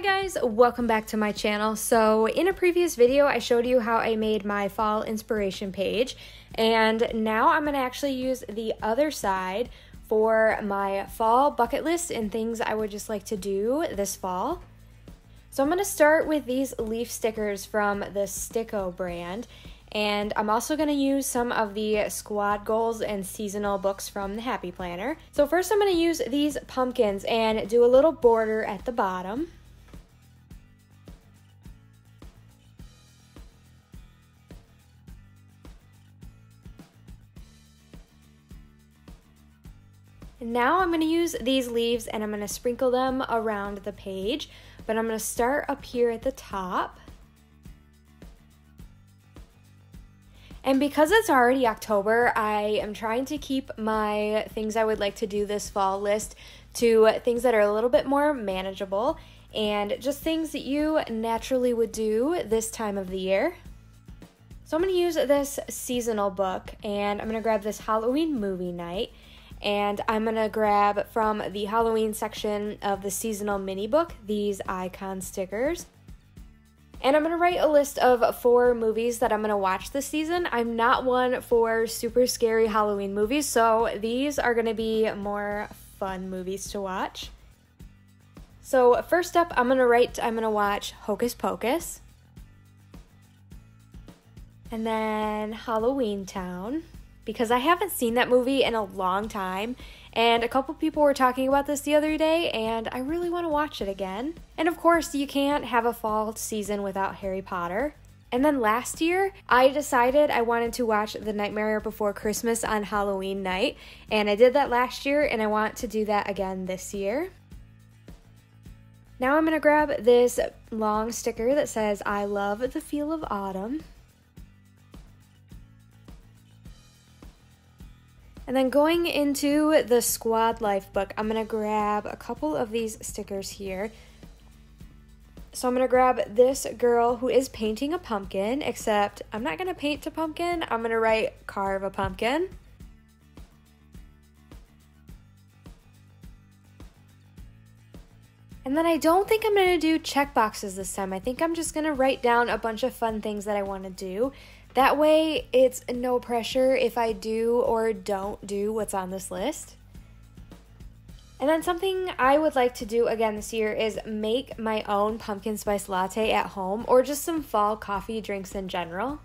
Hi guys, welcome back to my channel. So in a previous video, I showed you how I made my fall inspiration page, and now I'm gonna actually use the other side for my fall bucket list and things I would just like to do this fall. So I'm gonna start with these leaf stickers from the Sticko brand, and I'm also going to use some of the squad goals and seasonal books from the Happy Planner. So first I'm going to use these pumpkins and do a little border at the bottom. Now I'm going to use these leaves and I'm going to sprinkle them around the page, but I'm going to start up here at the top. And because it's already October, I am trying to keep my things I would like to do this fall list to things that are a little bit more manageable and just things that you naturally would do this time of the year. So I'm going to use this seasonal book and I'm going to grab this Halloween movie night and I'm to grab from the Halloween section of the seasonal mini book these icon stickers. And I'm to write a list of four movies that I'm to watch this season. I'm not one for super scary Halloween movies, so these are to be more fun movies to watch. So, first up, I'm to write, I'm to watch Hocus Pocus. And then Halloweentown, because I haven't seen that movie in a long time and a couple people were talking about this the other day, and I really want to watch it again. And of course, you can't have a fall season without Harry Potter. And then last year, I decided I wanted to watch The Nightmare Before Christmas on Halloween night, and I did that last year, and I want to do that again this year. Now I'm to grab this long sticker that says, I love the feel of autumn. And then going into the Squad Life book, I'm going to grab a couple of these stickers here. So I'm going to grab this girl who is painting a pumpkin, except I'm not going to paint a pumpkin. I'm going to write carve a pumpkin. And then I don't think I'm going to do check boxes this time. I think I'm just going to write down a bunch of fun things that I want to do. That way, it's no pressure if I do or don't do what's on this list. And then something I would like to do again this year is make my own pumpkin spice latte at home or just some fall coffee drinks in general.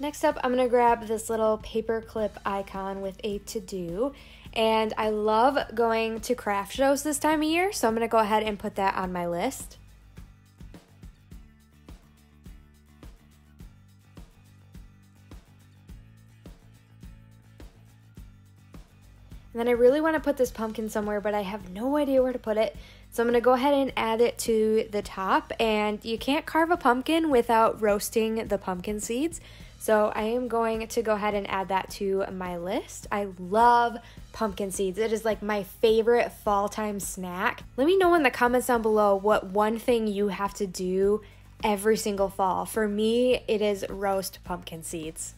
Next up, I'm gonna grab this little paper clip icon with a to-do. And I love going to craft shows this time of year, so I'm gonna go ahead and put that on my list. And then I really want to put this pumpkin somewhere, but I have no idea where to put it. So I'm going to go ahead and add it to the top. And you can't carve a pumpkin without roasting the pumpkin seeds. So I am going to go ahead and add that to my list. I love pumpkin seeds. It is like my favorite fall time snack. Let me know in the comments down below what one thing you have to do every single fall. For me, it is roast pumpkin seeds.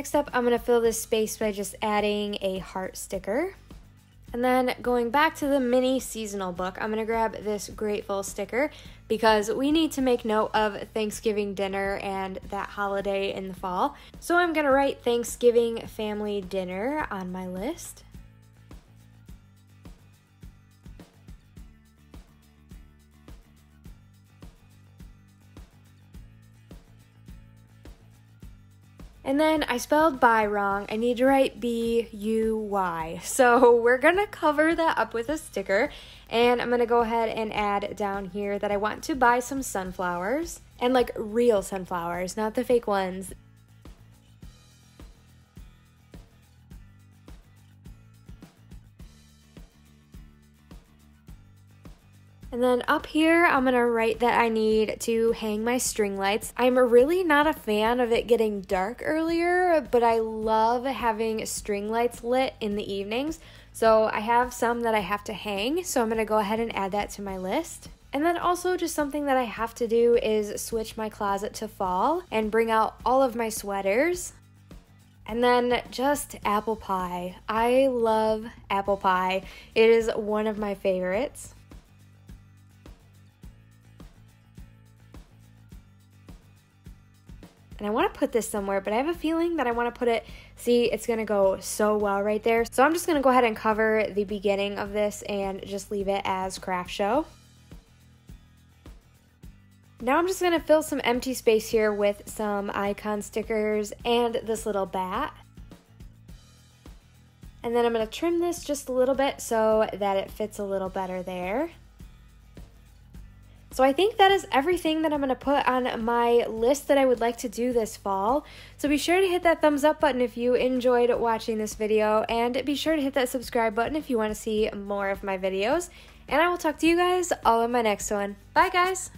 Next up, I'm to fill this space by just adding a heart sticker. And then going back to the mini seasonal book, I'm to grab this grateful sticker because we need to make note of Thanksgiving dinner and that holiday in the fall. So I'm to write Thanksgiving family dinner on my list. And then I spelled buy wrong. I need to write B U Y. So we're gonna cover that up with a sticker. And I'm gonna go ahead and add down here that I want to buy some sunflowers and like real sunflowers, not the fake ones. And then up here, I'm gonna write that I need to hang my string lights. I'm really not a fan of it getting dark earlier, but I love having string lights lit in the evenings. So I have some that I have to hang, so I'm gonna go ahead and add that to my list. And then also just something that I have to do is switch my closet to fall and bring out all of my sweaters. And then just apple pie. I love apple pie. It is one of my favorites. And I want to put this somewhere, but I have a feeling that I want to put it, see, it's going to go so well right there. So I'm just going to go ahead and cover the beginning of this and just leave it as craft show. Now I'm just going to fill some empty space here with some icon stickers and this little bat. And then I'm going to trim this just a little bit so that it fits a little better there. So I think that is everything that I'm going to put on my list that I would like to do this fall. So be sure to hit that thumbs up button if you enjoyed watching this video and be sure to hit that subscribe button if you want to see more of my videos. And I will talk to you guys all in my next one. Bye guys!